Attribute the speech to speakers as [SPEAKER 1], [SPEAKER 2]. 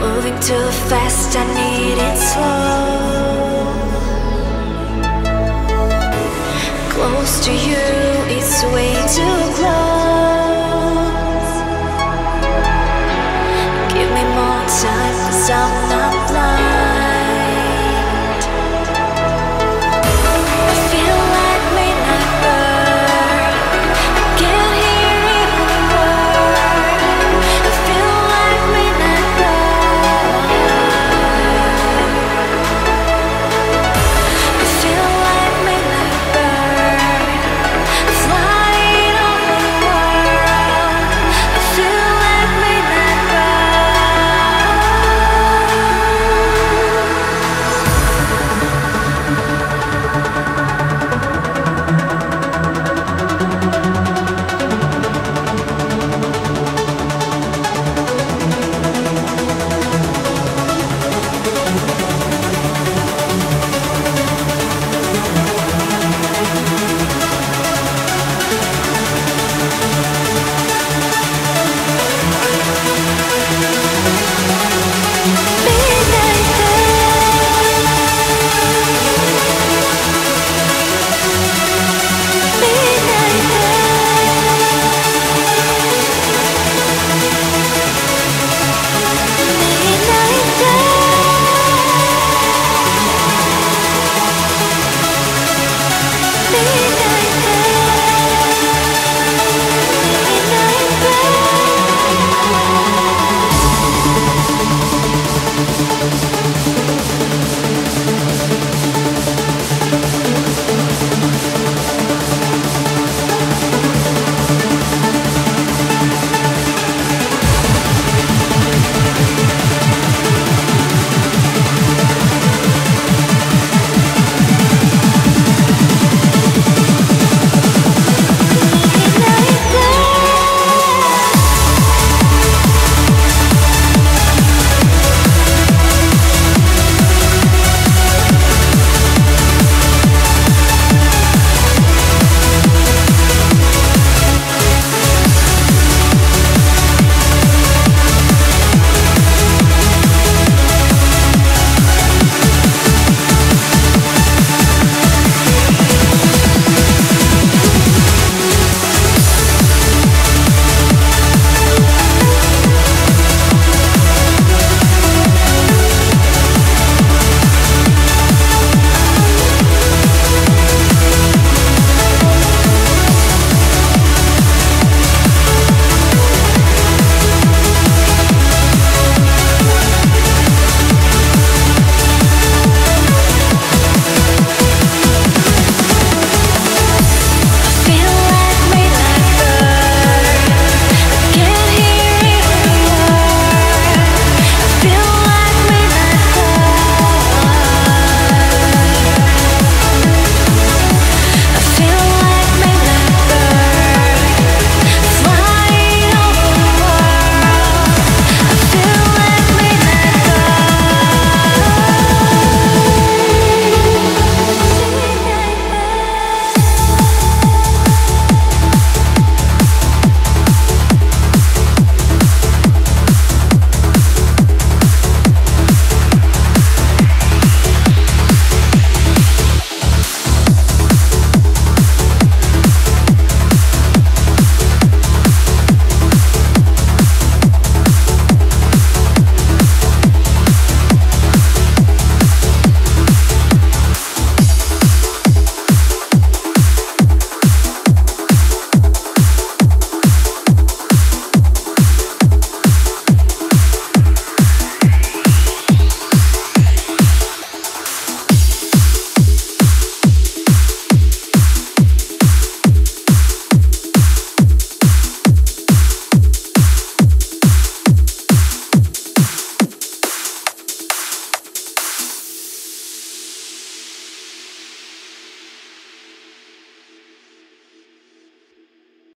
[SPEAKER 1] Moving too fast, I need it slow. Close to you, it's way too close.